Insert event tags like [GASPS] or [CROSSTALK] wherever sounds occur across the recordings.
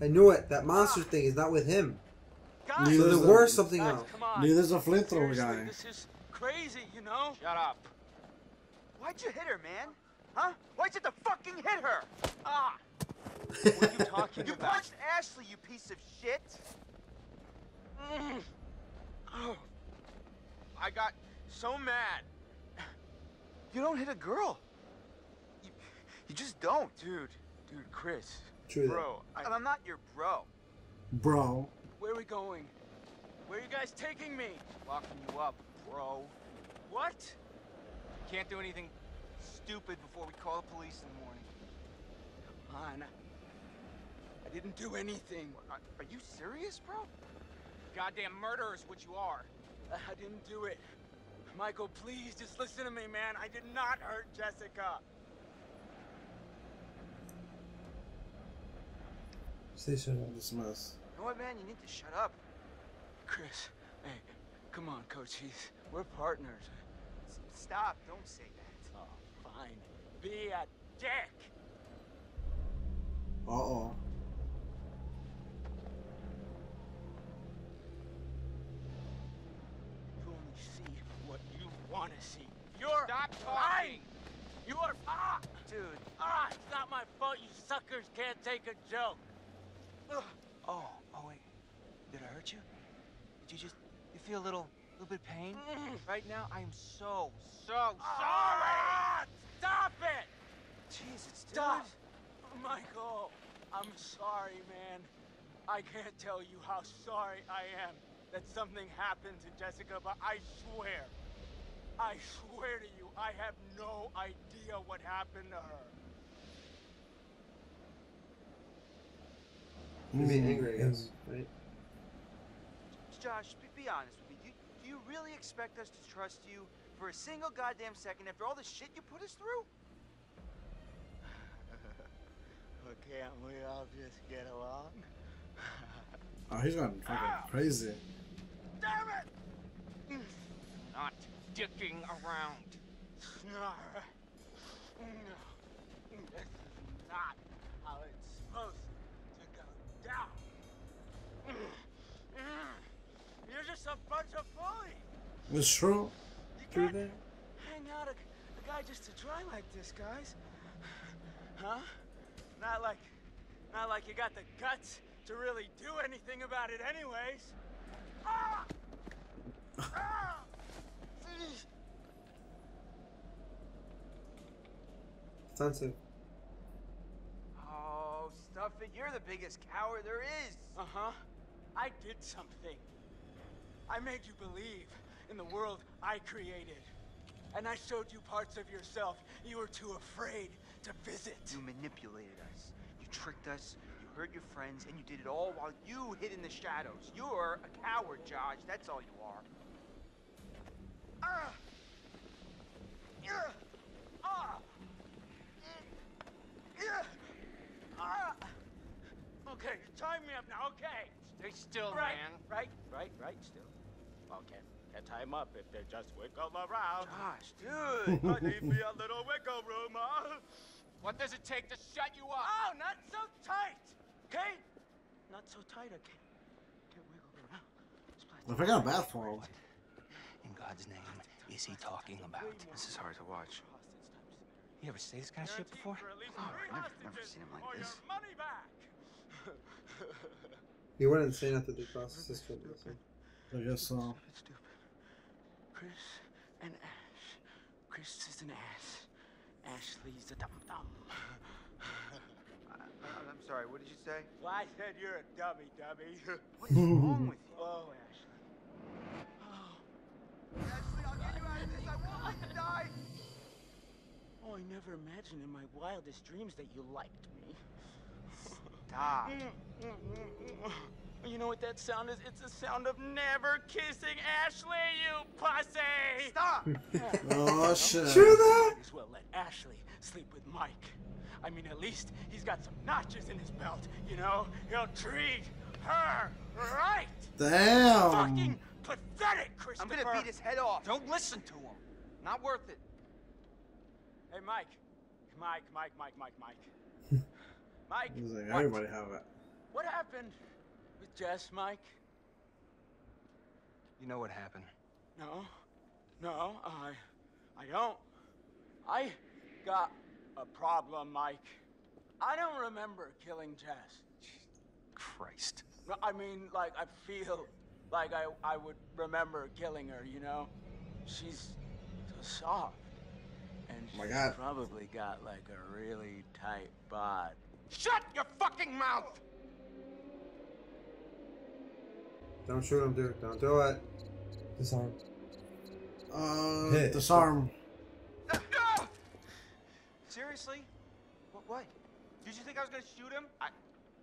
I knew it. That monster thing is not with him. Guys, So Neither there is were the- something guys, else. come on. Neither's a flamethrower Seriously, guy. This is crazy, you know? Shut up. Why'd you hit her, man? Huh? Why'd you have to fucking hit her? Ah! What are you talking You about? You punched Ashley, you piece of shit. Mm. Oh, I got so mad. You don't hit a girl. You, you just don't. dude, dude, Chris, True that. bro, I, And I'm not your bro. Bro. where are we going? Where are you guys taking me? Locking you up, bro. What? Can't do anything stupid before we call the police in the morning. Come on. I didn't do anything. Are, are you serious, bro? Goddamn murderer is what you are. I didn't do it. Michael, please, just listen to me, man. I did not hurt Jessica. Say shut up. Dismiss. You know what, man? You need to shut up. Chris, hey, come on, Cochise. We're partners. S- stop. Don't say that. Oh, fine. Be a dick. Uh oh. You only see what you want to see. You're Stop lying. talking. You are ah Dude. ah. It's not my fault. You suckers can't take a joke. Oh, oh wait. Did I hurt you? Did you just you feel a little a little bit of pain? Mm. Right now I am so So Ah, Stop it! Jesus, dude. Stop! Michael, I'm sorry, man. I can't tell you how sorry I am that something happened to Jessica, but I swear, I swear to you, I have no idea what happened to her. You made angry, I guess. Right? Josh, be, be honest with me. Do, do you really expect us to trust you for a single goddamn second after all the shit you put us through? [LAUGHS] But can't we all just get along? Oh, he's gone fucking ah! crazy. Damn it! not dicking around. No. No. This is not down. You're just a bunch of bullies. It's true. You can't that. hang out a, a guy just to try like this, guys. Huh? Not like, not like you got the guts to really do anything about it, anyways. Ah! Ah! It. You're the biggest coward there is. Uh huh. I did something. I made you believe in the world I created. And I showed you parts of yourself you were too afraid to visit. You manipulated us. You tricked us. You hurt your friends, and you did it all while you hid in the shadows. You're a coward, Josh. That's all you are. Ah! Ah! Yeah! Ah! Okay, tie me up now, okay? Stay still, right, man. right, right, right, still. Okay, can't tie him up if they just wiggle around. Josh, dude. [LAUGHS] I need me a little wiggle room, huh? What does it take to shut you up? Oh, not so tight, okay? Not so tight, I can't, can't wiggle around. This plastic- If I got a bath for him. in God's name is he talking about? This is hard to watch. You ever see this kind of shit before? for at least Oh, three I've never- never seen him like or this. Your money back. He went insane after they crossed the sister. I guess uh, so. Stupid, stupid. Chris and Ash. Chris is an ass. Ashley's a dumb dumb. I, [LAUGHS] I- I'm sorry. What did you say? Well, I said you're a dummy, dummy. [LAUGHS] What's wrong with you? oh, Ashley. Oh. Ashley, I'll get you out of this. I won't let you die. oh, I never imagined in my wildest dreams that you liked me. Stop. Mm, mm, mm, you know what that sound is? It's the sound of never kissing Ashley, you pussy! Stop. [LAUGHS] Oh shit. True that. Might as well let Ashley sleep with Mike. I mean, at least he's got some notches in his belt, you know? He'll treat her right! Damn. Fucking pathetic, Christopher! I'm gonna beat his head off. Don't listen to him. Not worth it. Hey, Mike. Mike, Mike, Mike, Mike, Mike. Mike, He's like, what? everybody have it. What happened with Jess, Mike? You know what happened. No, no, I, I don't. I got a problem, Mike. I don't remember killing Jess. Christ. I mean, like, I feel like I, I would remember killing her, you know? She's so soft. And Oh my she's God. probably got, like, a really tight bod. Shut your fucking mouth! Don't shoot him, dude. Don't do it. Disarm. Uh, Hey. disarm. [LAUGHS] Seriously? What? What? Did you think I was gonna shoot him? I,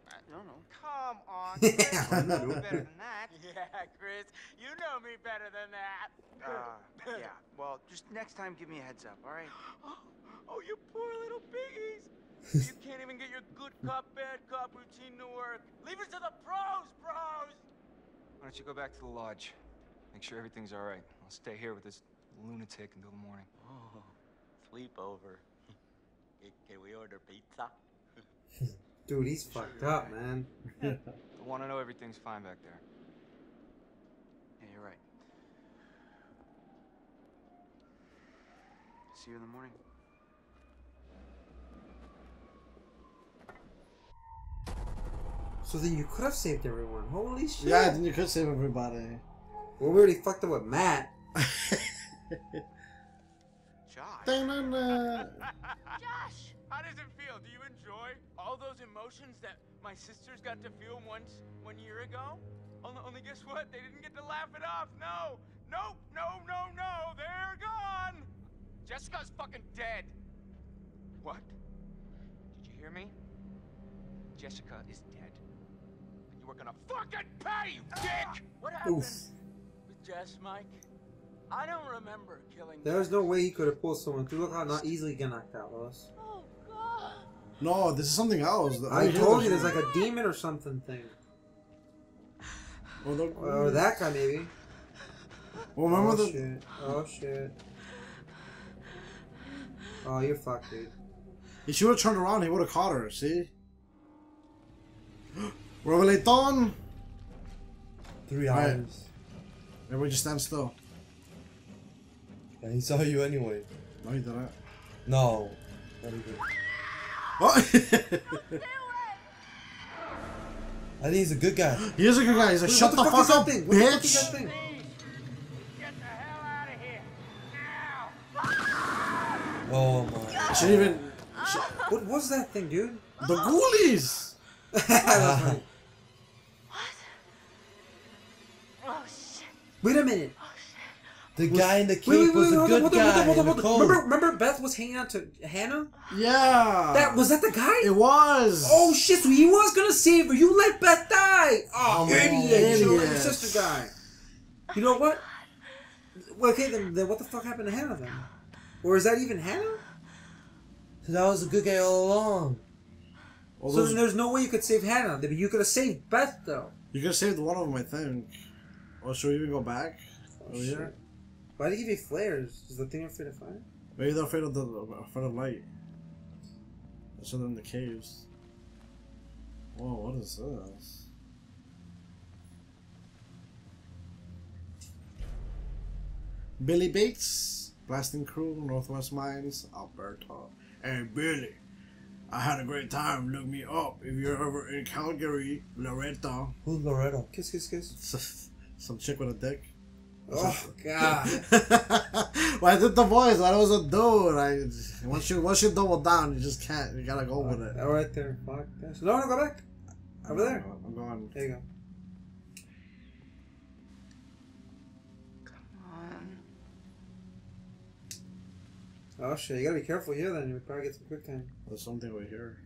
I don't know. Come on. [LAUGHS] You guys I know know. better than that. [LAUGHS] Yeah, Chris, you know me better than that. Uh, yeah. Well, just next time, give me a heads up. All right. Oh, [GASPS] oh, you poor little piggies. You can't even get your good cop, bad cop routine to work. Leave it to the pros, bros. Why don't you go back to the lodge? Make sure everything's all right. I'll stay here with this lunatic until the morning. Oh, sleepover. [LAUGHS] Can- Can we order pizza? [LAUGHS] Dude, he's fucked up, man. [LAUGHS] I want to know everything's fine back there. Yeah, you're right. See you in the morning. So then you could have saved everyone. Holy shit. Yeah, then you could save everybody. Well, we already fucked up with Matt. Josh. Da-na-na. [LAUGHS] Josh! How does it feel? Do you enjoy all those emotions that my sisters got to feel once one year ago? Only, only guess what? They didn't get to laugh it off. No! Nope! No, no, no! They're gone! Jessica's fucking dead! What? Did you hear me? Jessica is dead. And you were gonna fucking pay, you dick! What happened Oof. with Jess, Mike? I don't remember killing There's no way he could have pulled someone through. Look how not easily get knocked out was. Oh, God! No, this is something else. I hear told you there's like a demon or something thing. Oh, the- Or that guy maybe. Well, remember oh the. shit. Oh shit. Oh, you're fucked, dude. If she would have turned around, he would have caught her. See? Revelaton! Three Right. hours. Everybody just stand still. And he saw you anyway. No, he didn't. No. Not even. Oh! [LAUGHS] I think he's a good guy. he is a good guy. He's like, shut the what fuck, is that up, thing? What the fuck is bitch! Get the hell out of here! Now! Oh my. She didn't even. What was that thing, dude? The ghoulies! [LAUGHS] [LAUGHS] That's funny. Oh shit. Wait a minute. The guy in the cape Wait, wait, wait, was a good on, hold on, guy hold on, in the hold on. coat. Remember, remember Beth was hanging out to Hannah? Yeah! That was that the guy? It was! Oh shit! So he was gonna save her. You let Beth die. Oh, Oh, idiot! You should've let your sister die. You know what? Well, okay, then, then what the fuck happened to Hannah then? Or is that even Hannah? That was a good guy all along. All so those- then there's no way you could save Hannah. But You could have saved Beth though. you could have saved one of them, I think. Or should we even go back? Oh, Over here? Why did he give you flares? Is the thing afraid of fire? Maybe they're afraid of the afraid of light. That's in the caves. Whoa, what is this? Billy Bates, blasting crew, Northwest Mines, Alberta. Hey Billy, I had a great time. Look me up if you're ever in Calgary, Loretta. Who's Loretta? Kiss, kiss, kiss. [LAUGHS] Some chick with a dick. Oh [LAUGHS] god. [LAUGHS] well, I did the voice. I was a dude. I once you once you double down, you just can't. You gotta go uh, with it. All right there. Fuck. Yes. No, no, go back. Over there. I'm going. There you go. Come on. Oh shit! You gotta be careful here. Then you probably get some quick time. There's something over here.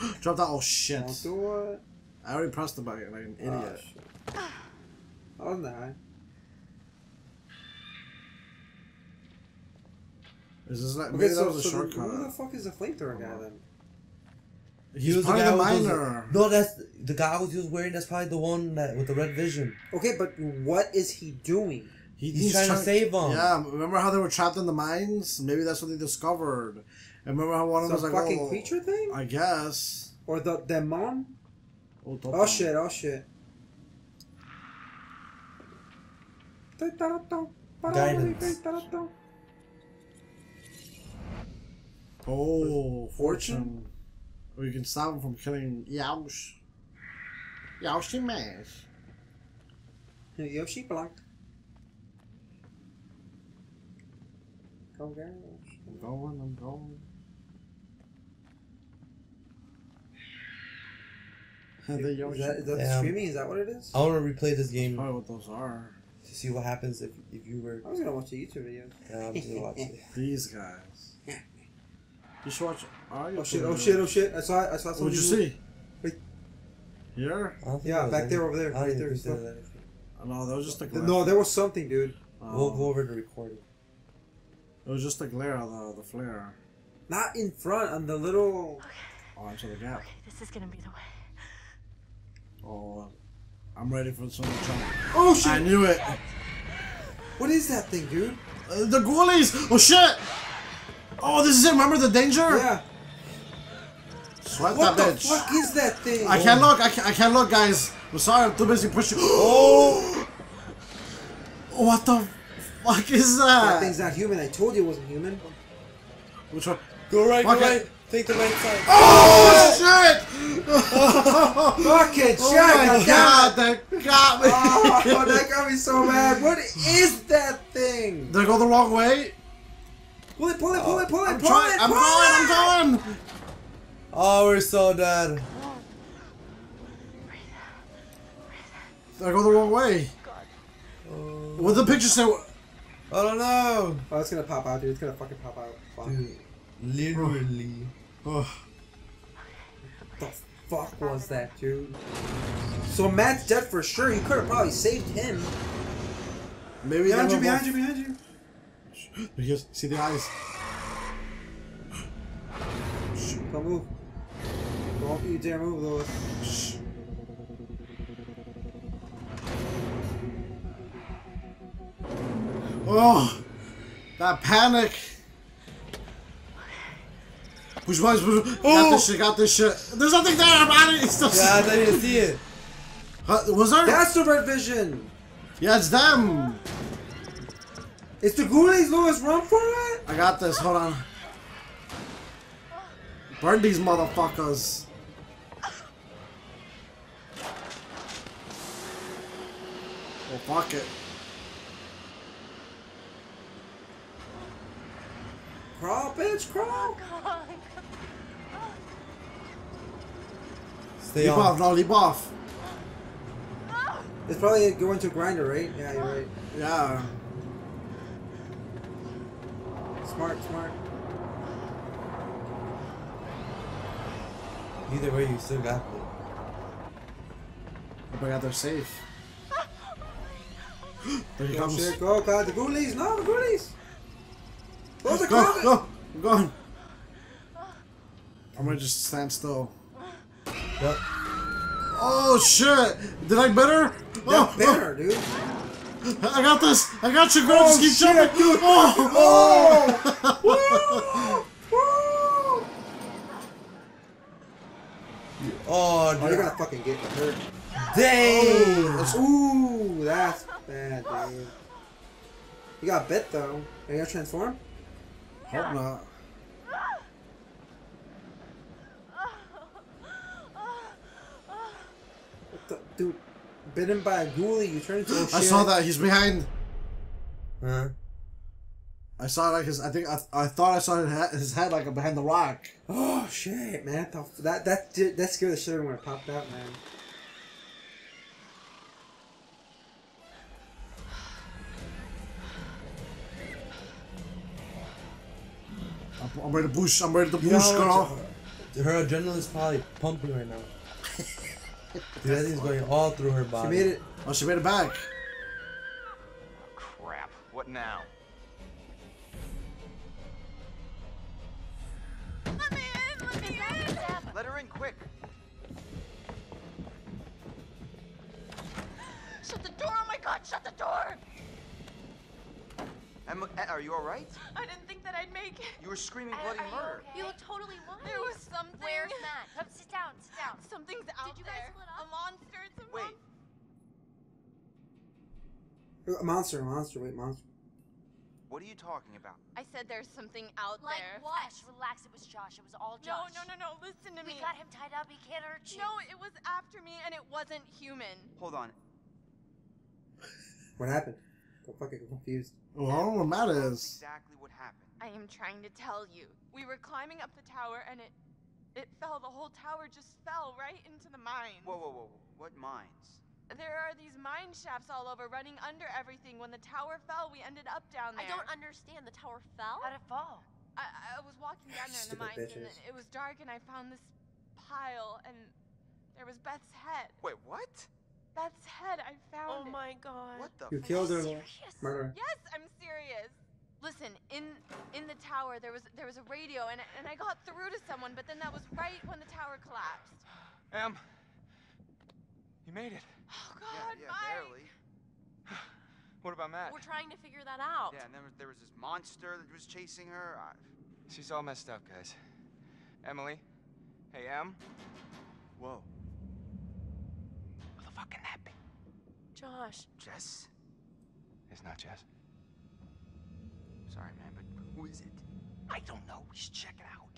[GASPS] Drop that. Oh shit! Don't do it. I already pressed the button like an Oh, idiot. shit. [SIGHS] [SIGHS] [SIGHS] I wasn't. Is this like Okay, maybe so, that was a so then shortcut? who the fuck is the flamethrower guy then? He's was probably the who was- miner. No, that's the guy who was wearing. That's probably the one that with the red vision. Okay, but what is he doing? He- He's trying to save them. Yeah, remember how they were trapped in the mines? Maybe that's what they discovered. And remember how one of them Some was like, fucking oh, creature thing? I guess. Or the demon? Oh, Oh shit, oh shit. Guidance. Oh, fortune. We oh, can stop him from killing Yaosh. Yaoshi Mash. Yoshi Blanc. Go girls. I'm going, I'm going. the Is that, is that the Damn. streaming? Is that what it is? I want to replay this game Probably what those are. To see what happens if if you were. I was gonna watch a YouTube video. Yeah, I'm just gonna watch it. [LAUGHS] These guys. [LAUGHS] You should watch. Oh, Oh shit, oh shit, oh shit. I saw it. I saw something. What'd you see? Wait. Here? I don't think Yeah, back any- there, over there, I don't right there, there anything. Oh, no, that was just a glare. No, there was something, dude. Oh, We'll go over the recording. It was just a glare of the, the flare. Not in front, on the little. Oh, into the gap. Okay, this is gonna be the way. Oh, I'm ready for some jump. Oh shit! I knew it. What is that thing, dude? Uh, the ghoulies! Oh shit! Oh, this is it. Remember the danger? Yeah. Swipe What that the bitch. fuck is that thing? I can't look. I can't, I can't look, guys. I'm sorry. I'm too busy pushing. [GASPS] Oh! What the fuck is That that? thing's not human. I told you it wasn't human. Which one? Go right, Fuck go it. Right. Take the right side. Oh shit! [LAUGHS] oh Fucking shit! my God, god, that got me. Oh, [LAUGHS] that got me so mad. What is that thing? Did I go the wrong way? Pull it, pull it, pull it, pull it, I'm pull trying. it. I'm pull going. it! I'm going. Oh, we're so dead. Did I go the wrong way? Oh. What the picture say? I don't know. Oh, it's gonna pop out, dude. It's gonna fucking pop out. Fuck. Dude, literally. Oh, the fuck was that, dude? So Matt's dead for sure. You could have probably saved him. maybe Behind you, behind you, behind you. Because see the eyes. Don't move. Don't you dare move, Lewis. Oh, that panic. Push buttons, push. Got this shit. Got this shit. There's nothing there. I'm out of it. Still- Yeah, I didn't even see it. Huh, was there? That's the red vision. Yeah, it's them. It's the Ghoulies, Lewis. Run for it. I got this. Hold on. Burn these motherfuckers. Oh, fuck it. Crawl, bitch, crawl. Oh, Stay Leap off, no, leap off. It's probably going to grinder, right? Yeah, you're right. Yeah. Smart, smart. Either way, you still got it. I got there safe. [GASPS] there he Go, comes. shit, go, God, the Ghoulies. No, the Ghoulies. Close it, Go, close go, I'm going. I'm gonna just stand still. Yep. Oh shit! Did I better? Oh, oh. banner, dude. oh, I got this! I got you, girl! Oh, just keep shit, jumping! dude. Oh! Woo! Oh. [LAUGHS] Woo! Oh, Oh, you're gonna fucking get hurt. Dang! Oh, ooh, that's bad, dude. You got bit though. Are you gonna transform? Hope not. What the, dude, bitten by a ghoulie, you turn into a shit. I saw that. He's behind. Huh? I saw like his. I think I, I thought I saw his head, his head like behind the rock. Oh shit, man! The, that that that scared the shit out of me when it popped out, man. I'm, ready to boost. I'm ready to You know boost, how girl. Her adrenaline's probably pumping right now. Dude, that thing's going all through her body. She made it. Oh, she made it back. Oh, crap. What now? Let me in! Let me in! Let her in quick. Shut the door! Oh my god, shut the door! Emma, eh, are you all right? I didn't think that I'd make it. You were screaming bloody are, are murder. You, okay? you look totally wild. There was something. Where's Matt? Come sit down, sit down. Something's out there. Did you guys split up? A monster, it's a Wait. Mon uh, a monster, a monster, wait, monster. What are you talking about? I said there's something out like there. Like what? Ash, relax. It was Josh. It was all Josh. No, no, no, no. Listen to we me. We got him tied up. He can't hurt you. No, it was after me, and it wasn't human. Hold on. what happened? Got fucking confused. Well, I don't know what Matt Tell us is. Exactly what happened. I am trying to tell you. We were climbing up the tower and it it fell. The whole tower just fell right into the mine. Whoa, whoa, whoa. What mines? There are these mine shafts all over running under everything. When the tower fell, we ended up down there. I don't understand. The tower fell? How'd it fall? I, I was walking down there in the Stupid mines and it was dark and I found this pile and there was Beth's head. Wait, what? Beth's head. I found Oh it. my god. What the? You f- killed her, Serious? murder. Yes, I'm serious. Listen, in in the tower there was there was a radio and and I got through to someone, but then that was right when the tower collapsed. Em, you made it. Oh Yeah, God, yeah, Mike. barely. [SIGHS] What about Matt? We're trying to figure that out. Yeah, and then there was this monster that was chasing her. I... She's all messed up, guys. Emily? Hey, Em? Whoa. Who the can that be? Josh. Jess? It's not Jess. Sorry, man, but who is it? I don't know. We should check it out.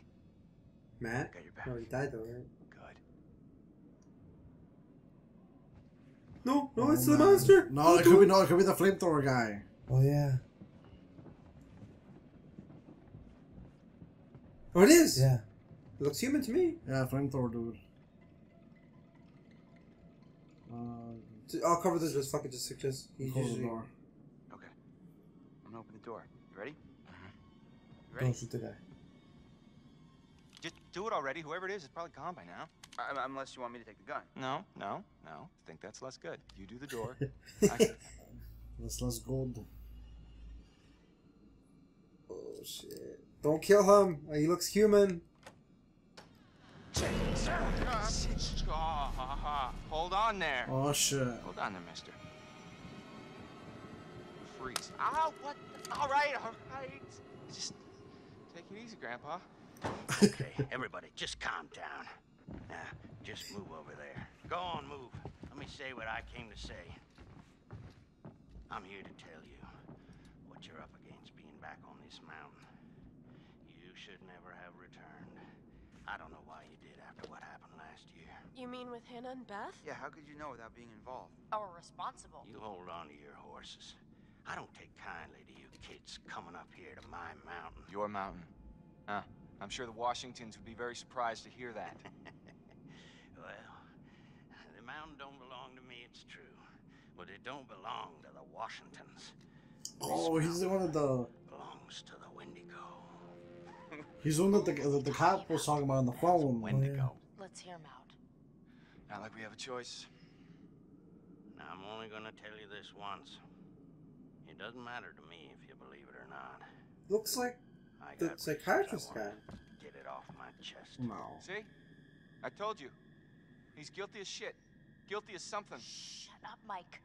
Matt? Got your back. No, he died though, right? Good. No, no, Oh, it's the monster. No, Don't it could be no, it could be the flamethrower guy. Oh yeah. Oh, it is. Yeah. It looks human to me. Yeah, flamethrower dude. Uh, I'll cover this. Just fucking just just. He's close the usually. door. Okay. I'm gonna open the door. You ready? Mm-hmm. You ready? Don't shoot the guy. Just do it already. Whoever it is is probably gone by now. Uh, unless you want me to take the gun. No, no, no. think that's less good. You do the door. I, Let's let's. Oh shit! Don't kill him. He looks human. Ah, Hold on there. Oh shit. Hold on there, mister. Freeze. Ow, what? the- All right, all right. Just take it easy, Grandpa. Okay, everybody, just calm down. Now, just move over there. Go on, move. Let me say what I came to say. I'm here to tell you what you're up against being back on this mountain. You should never have returned. I don't know why you did after what happened last year. You mean with Hannah and Beth? Yeah, how could you know without being involved? Or responsible? You hold on to your horses. I don't take kindly to you kids coming up here to my mountain. Your mountain. Huh? I'm sure the Washingtons would be very surprised to hear that. [LAUGHS] Well, the mountain don't belong to me, it's true. But it don't belong to the Washingtons. Oh, he's the one of the. belongs to the Wendigo. He's the one that the, the, the cop was talking about on the phone. Wendigo. Let's hear him out. Not like we have a choice. Now, I'm only gonna tell you this once. It doesn't matter to me if you believe it or not. Looks like I the psychiatrist I guy. Get it off my chest. No. See? I told you. He's guilty as shit. Guilty as something. Shut up, Mike.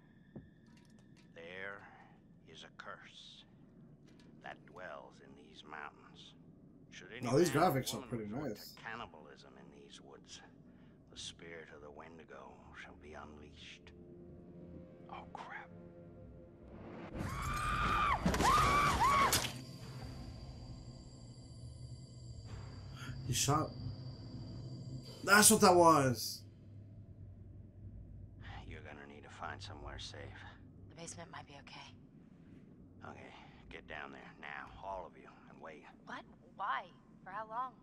There is a curse that dwells in these mountains. Should any No, these graphics are pretty nice. Cannibalism in these woods, the spirit of the Wendigo shall be unleashed. Oh, crap. He shot. That's what that was. You're gonna need to find somewhere safe. The basement might be okay. Okay, get down there now, all of you, and wait. What? Why? For how long?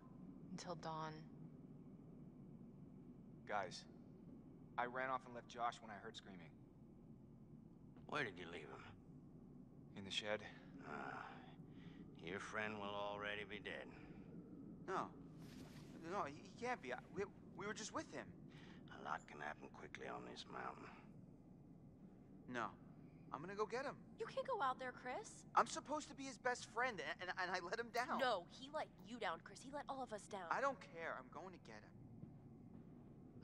Until dawn. Guys, I ran off and left Josh when I heard screaming. Where did you leave him? In the shed. Ah, your friend will already be dead. No. No, he, he can't be. I- We, we were just with him. A lot can happen quickly on this mountain. No. I'm gonna go get him. You can't go out there, Chris. I'm supposed to be his best friend, and, and, and I let him down. No, he let you down, Chris. He let all of us down. I don't care. I'm going to get him.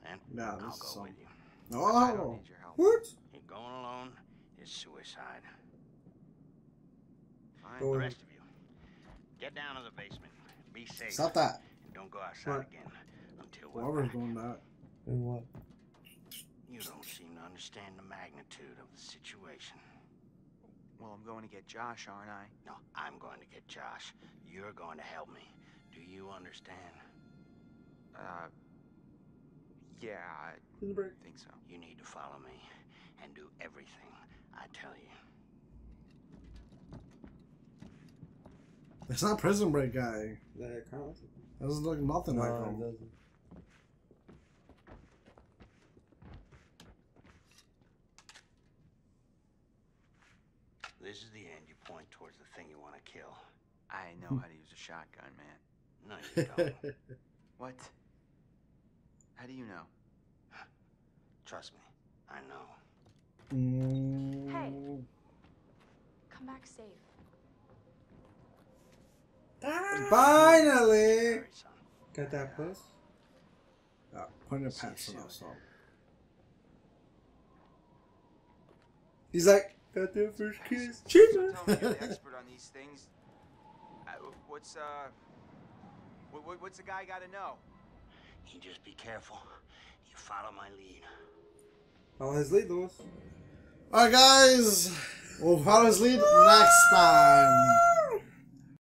Then Yeah, I'll this is go some- with you. I don't Oh. need your help. What? You're going alone is suicide. Fine. Oh. The rest of you, get down to the basement. Be safe. Stop that. And don't go outside What? again until we're Whoever's back. doing that. And what? You don't seem to understand the magnitude of the situation. Well, I'm going to get Josh, aren't I? No, I'm going to get Josh. You're going to help me. Do you understand? Uh, yeah, I Prison think so. You need to follow me and do everything I tell you. It's not Prison Break guy. That counts. Doesn't look nothing No, like it him. doesn't. This is the end. You point towards the thing you want to kill. I know hmm. how to use a shotgun, man. No, you don't. [LAUGHS] What? How do you know? Trust me, I know. Mm, Come back safe. Finally! Sorry. Got that puss? yeah, putting a pants on us. So. He's like, got that first kiss. So Cheaper! tell me, you're the expert on these [LAUGHS] things. Uh, what's uh, what, what, what's the guy got to know? You just be careful. You follow my lead. Follow his lead, Lewis. Alright, guys. We'll follow his lead next time.